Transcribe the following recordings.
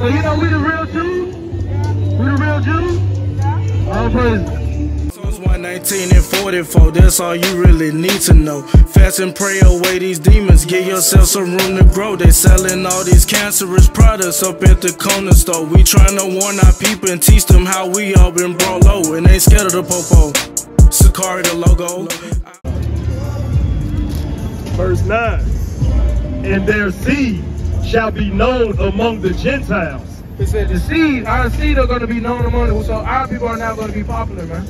So you know we the real Jews? We the real Jews? All praise. Psalms 119 and 44, that's all you really need to know. Fast and pray away these demons, give yourself some room to grow. They selling all these cancerous products up at the corner store. We trying to warn our people and teach them how we all been brought low and ain't scared of the popo. Sicarii the logo. Verse 9. And their seed shall be known among the Gentiles. He said the seed, our seed are going to be known among them. So our people are now going to be popular, man.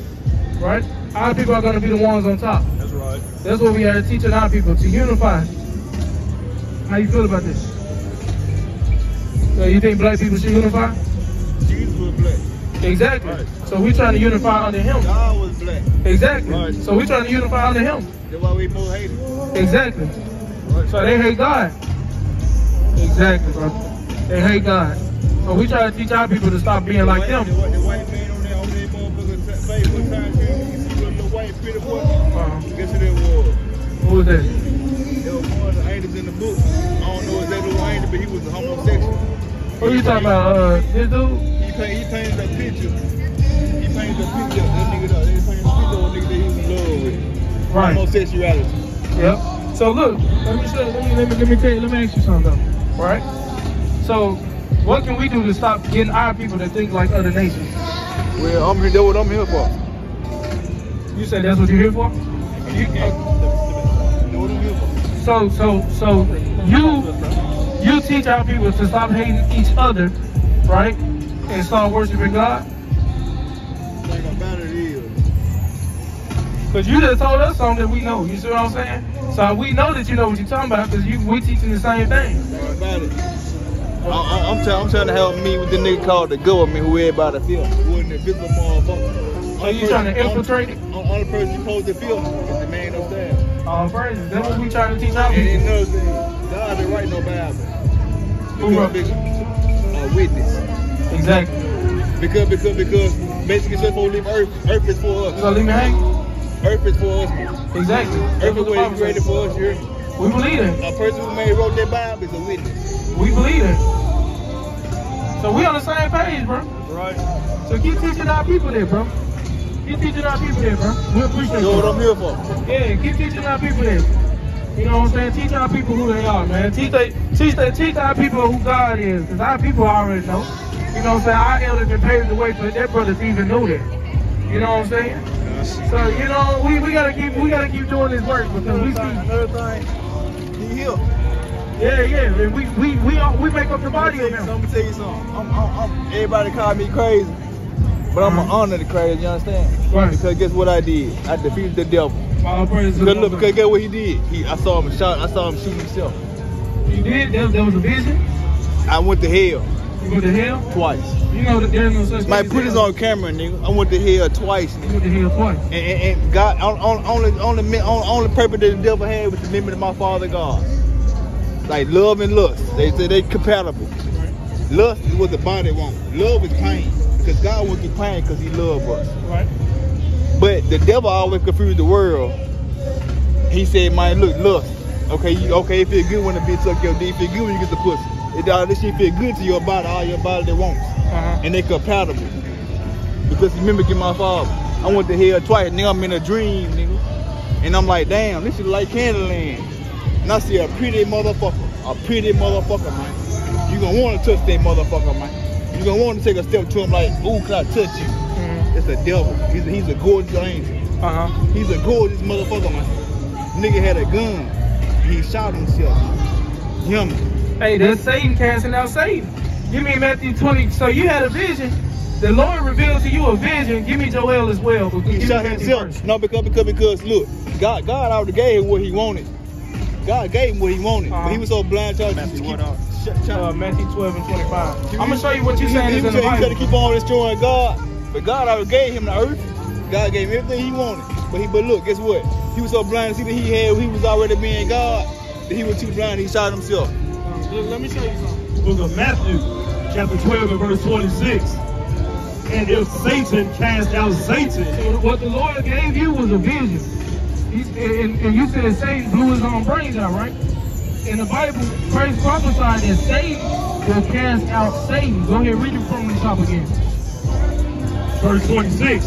Right? Our people are going to be the ones on top. That's right. That's what we are teaching our people to unify. How you feel about this? So you think black people should unify? Jesus was black. Exactly. Right. So we trying to unify under him. God was black. Exactly. Right. So we trying to unify under him. That's why we more hated. Exactly. Right. So they hate God. Exactly, bro. They hate God. So we try to teach our people to stop being like them. The, white- the white man on there, on that motherfucker face one time, you see little white pretty boy? Uh, Guess who that was? who was that? There was one of the angels in the book. I don't know exactly who angel, but he was a homosexual. Who you talking about? Uh, this dude? He, paint, he painted a picture. He painted a picture of that nigga, though. They painted a picture of a nigga that he was in love with. Right. Homosexuality. Yep. So look, let me show, let me let me let me tell you, let me ask you something though. Right? So what can we do to stop getting our people to think like other nations? Well, I'm here. That's what I'm here for. You said that's what you're here for? You, for. so so so you you teach our people to stop hating each other, right? And start worshiping God? Because you just told us something that we know. You see what I'm saying? So we know that you know what you're talking about because you we teaching the same thing. it. I, I'm, trying, I'm trying to help me with the nigga called the government who everybody feel. Who an invisible motherfucker. So you trying to infiltrate it? Only, only person supposed to feel is the man upstairs. Oh, All praises. That's what we trying to teach our And another thing, God didn't write no Bible. Who wrote Because a witness. Exactly. Because because because basically just for leave earth, earth is for us. So leave me hang. Earth is for us. Exactly. Earth is what created for us here. We believe it. A person who made wrote that Bible is a witness. We believe it. So we on the same page, bro. Right. So keep teaching our people there, bro. Keep teaching our people there, bro. We appreciate That's what I'm you. here for. Yeah, keep teaching our people there. You know what I'm saying? Teach our people who they are, man. Teach they, teach they, teach our people who God is, because our people already know. You know what I'm saying? Our elders been paved the way for their brothers to even know that. You know what I'm saying? So you know, we, we gotta keep we gotta keep doing this work because we see Another thing, he here. Yeah, yeah. and We we we all, we make up the body of I'm them. gonna tell you something. I'm, I'm, I'm, everybody call me crazy, but I'm gonna mm-hmm. honor the crazy. You understand? Right. Because guess what I did? I defeated the devil. All praise Because look, because guess what he did? He, I saw him shot. I saw him shoot himself. You did. There, there was a vision. I went to hell You went to hell. twice. You know that there's no such thing. Might put this on camera, nigga. I went to hell twice, You went to hell twice. And, and, and God, on, on, only, only, me- only purpose that the devil had was to remember my Father God. Like love and lust, they say they compatible. Lust is what the body wants. Love is pain, because God went through pain because He loved us. Right. But the devil always confused the world. He said, "Man, look, lust. Okay, you, okay, it feel good when a bitch suck your dick. It feel good when you get the pussy. It all this shit feel good to your body, all your body that wants, Uh-huh. and they compatible. Because remember, get my father. I went to hell twice. Nigga, I'm in a dream, nigga, and I'm like, damn, this is like Candyland. And I see a pretty motherfucker, a pretty motherfucker, man. You gonna want to touch that motherfucker, man. You gonna want to take a step to him like, ooh, can I touch you? Mhm. It's a devil. He's a, he's a gorgeous angel. Uh-huh. He's a gorgeous motherfucker, man. Nigga had a gun. He shot himself. Him. Hey, that's Satan casting out Satan. Give me Matthew 20. So you had a vision. The Lord revealed to you a vision. Give me Joel as well. But He give me shot himself. No, because because because look, God God already gave him what he wanted. God gave him what he wanted, but he was so blind trying to keep shut, shut. Uh, Matthew 12 and 25. I'm gonna show you what you're saying he, is in the tried- he tried to Bible. keep on destroying God, but God already gave him the earth. God gave him everything he wanted. But he but look, guess what? He was so blind to see that he had he was already being God, that he was too blind, he shot himself. Uh, Let me show you something. book of Matthew, chapter 12 and verse 26. And if Satan cast out Satan, what the Lord gave you was a vision. He's, and, and you said Satan blew his own brains out, right? in the Bible, Christ prophesied that Satan will cast out Satan. Go ahead, read it from the top again. Verse 26.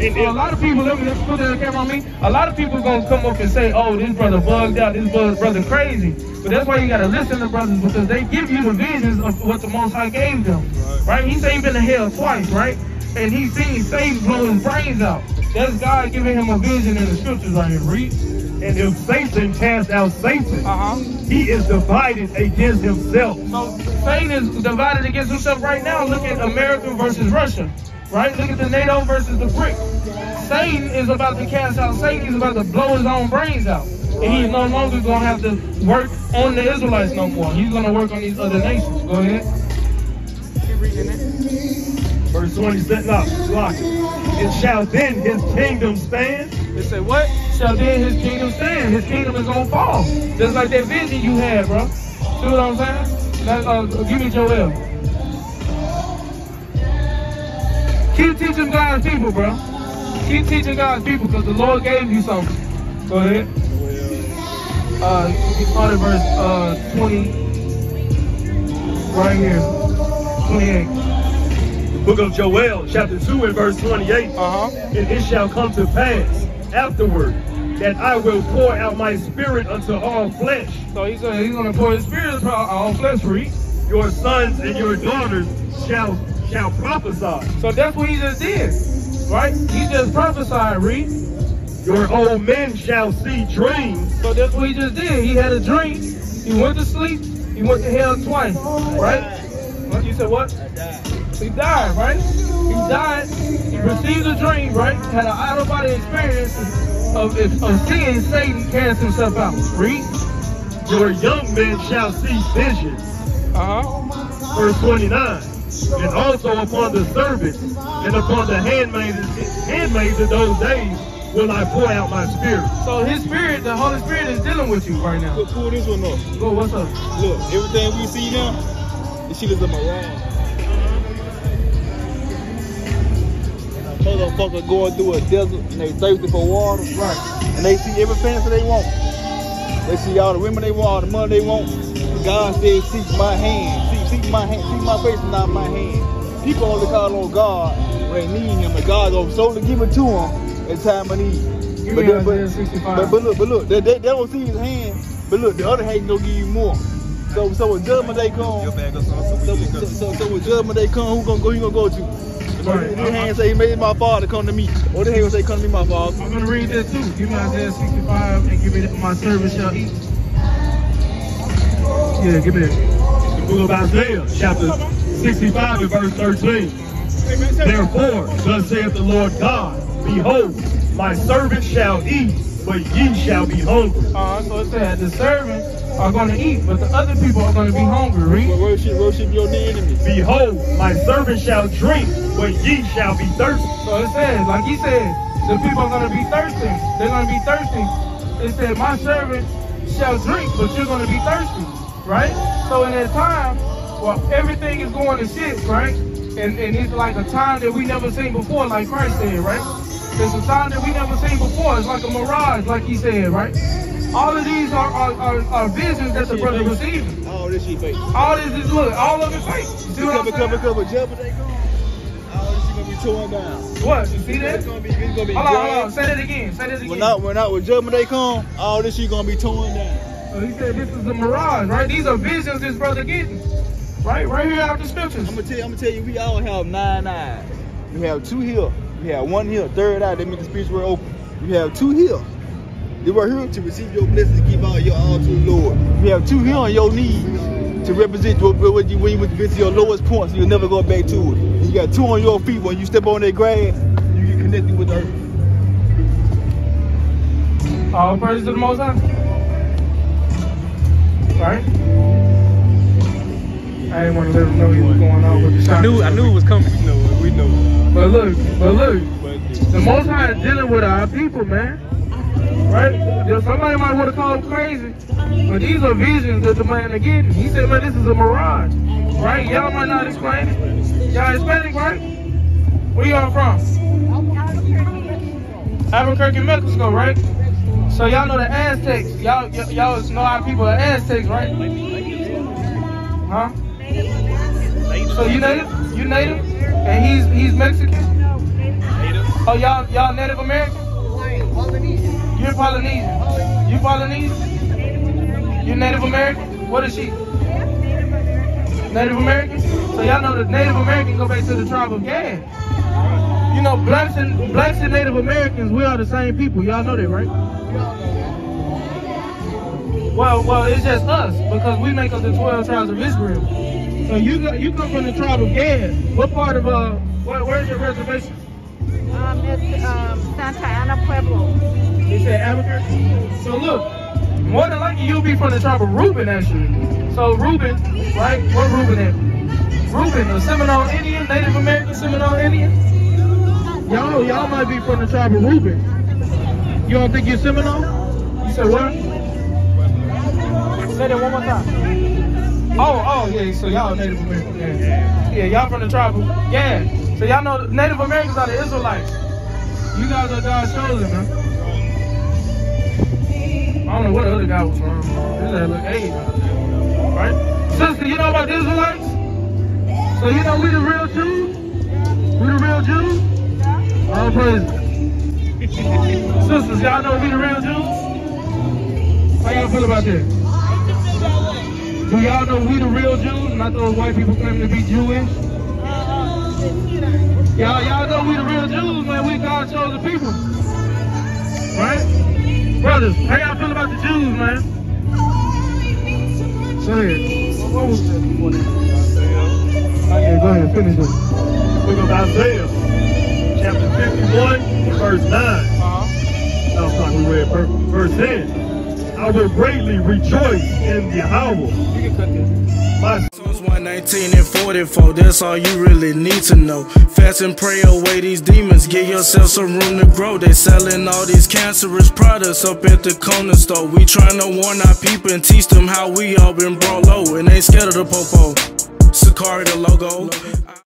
And a lot of people, let me put that camera on me. A lot of people gonna come up and say, "Oh, this brother bugged out. This brother, brother crazy." But that's why you gotta listen to brothers because they give you the visions of what the Most High gave them. Right? He said he been to hell twice, right? And he seen Satan blow his brains out. That's God giving him a vision in the scriptures right here. Read. and if Satan cast out Satan, Uh huh. he is divided against himself. So Satan is divided against himself right now. Look at America versus Russia, right? Look at the NATO versus the BRIC. Satan is about to cast out Satan. He's about to blow his own brains out. And he's no longer going to have to work on the Israelites no more. He's going to work on these other nations. Go ahead. It. Verse 27. No, block it. And shall then his kingdom stand? They say, what? Shall then his kingdom stand? His kingdom is going to fall. Just like that vision you had, bro. See what I'm saying? That, uh, give me Joel. Keep teaching God's people, bro. Keep teaching God's people because the Lord gave you something. Go ahead. Uh, you start at verse uh, 20, right here, 28. Book of Joel, chapter 2 and verse 28. Uh-huh. And it shall come to pass afterward that I will pour out my spirit unto all flesh. So he's he's gonna pour his spirit upon all flesh you. Your sons and your daughters shall shall prophesy. So that's what he just did, right? He just prophesied, Read. Your old men shall see dreams. So that's what he just did. He had a dream. He went to sleep. He went to hell twice, right? You said? What? He died, right? He died. He received a dream, right? Had an out of body experience of, of seeing Satan cast himself out. Read. Your young men shall see visions. Uh huh. Verse 29. And also upon the servants and upon the handmaids, handmaids in those days will I pour out my spirit. So his spirit, the Holy Spirit, is dealing with you right now. Look, pull this one up. Go, what's up? Look, everything we see now, this shit is a mirage. Motherfucker going through a desert and they thirsty for water. Right. And they see every fancy they want. They see all the women they want, all the money they want. God said, seek my hand. Seek, seek my hand. Seek my face and not my hand. People only call on God when they need him. And God gonna solely give it to them in time of need. Give But, me then- but, Isaiah 65. but, but look, but look, they, they, they don't see his hand. But look, the other hand gonna give you more. So so when judgment day come, so, so, so, so when judgment day come, who gonna go? Who you gonna go to? Right. This hand say he made my father come to me. Or the hand say come to me, my father. I'm gonna read this too. Give me Isaiah 65 and give me my servant shall eat. Yeah, give me that. The book of Isaiah, chapter 65 and verse 13. Therefore, thus saith the Lord God, Behold, my servant shall eat, but ye shall be hungry. Uh, so it said the servants are gonna eat, but the other people are gonna be hungry. But Read. worship, worship your enemy. Behold, my servant shall drink, but ye shall be thirsty. So it says, like he said, the people are gonna be thirsty. They're gonna be thirsty. It said, my servant shall drink, but you're gonna be thirsty, right? So in that time, well, everything is going to shit, right? And, and it's like a time that we never seen before, like Christ said, right? It's a time that we never seen before. It's like a mirage, like he said, right? All of these are, are, are, are visions that the brother receiving. Oh, this shit fake. All this is, look, all of it fake. See what I'm Cover, cover, cover, they go. This shit gonna be torn down. What, you see that? It's gonna be, it's gonna be Hold on, hold on, say that again, say that again. When out, when out, when judgment day come, all this shit gonna be torn down. So he said this is a mirage, right? These are visions this brother getting. Right? Right here out the scriptures. I'm gonna tell you, I'm gonna tell you, we all have nine eyes. You have two here. You have one here, third eye, that means the spiritual world open. You have two here. They were here to receive your blessings, and give all your all to the Lord. You have two here on your knees to represent what, what you, when you visit your lowest points, you'll never go back to it. And you got two on your feet when you step on that grass, you get connected with the earth. All praise to the Most High. Right? I didn't want to let him know he was going on with the shot. I knew, I knew it was coming. We know it, we know it. But look, but look, the Most High is dealing with our people, man. Right? There- Somebody might want to call him crazy, but these are visions that the man are getting. He said, man, this is a mirage. Right? Y'all might not explain it. Y'all Hispanic, right? Where y'all from? Albuquerque, Mexico, right? So y'all know the Aztecs. Y'all y'all know our people are Aztecs, right? Huh? So you native? You native? And he's he's Mexican? Oh y'all y'all Native American? You're Polynesian. You Polynesian? You Native American? What is she? Native American? So y'all know the Native American go back to the tribe of Gad. You know, blacks and blacks and Native Americans, we are the same people. Y'all know that, right? Well, well, it's just us because we make up the twelve tribes of Israel. So you you come from the tribe of Gad. What part of uh, where, where's your reservation? Um, it's um, Santa Ana Pueblo. They said Albuquerque. So look, more than likely you'll be from the tribe of Reuben actually. So Reuben, right? What Reuben at? Reuben, a Seminole Indian, Native American Seminole Indian. Y'all, y'all might be from the tribe of Reuben. You don't think you're Seminole? You said what? Say that one more time. Oh, oh, yeah. So y'all Native American. Yeah, yeah y'all from the tribe of yeah. So y'all know Native Americans are the Israelites. You guys are God's chosen, man. I don't know what the other guy was from. This guy look age. Right? Sister, you know about the Israelites? So you know we the real Jews? We the real Jews? All praise. Sisters, y'all know we the real Jews? How y'all feel about that? Do y'all know we the real Jews? Not those white people claiming to be Jewish? Y'all, y'all know we the real Jews, man. We God's chosen people. Right? Brothers, how y'all feel about the Jews, man? Go ahead. What was that go ahead, finish it. We Book of Isaiah, chapter 51, and verse 9. Uh-huh. Last time we read verse 10. I will greatly rejoice in Yahweh. You can cut this. My 119 and 44, that's all you really need to know. Fast and pray away these demons, give yourself some room to grow. They selling all these cancerous products up at the corner store. We trying to warn our people and teach them how we all been brought low and ain't scared of the popo. Sicarii the logo.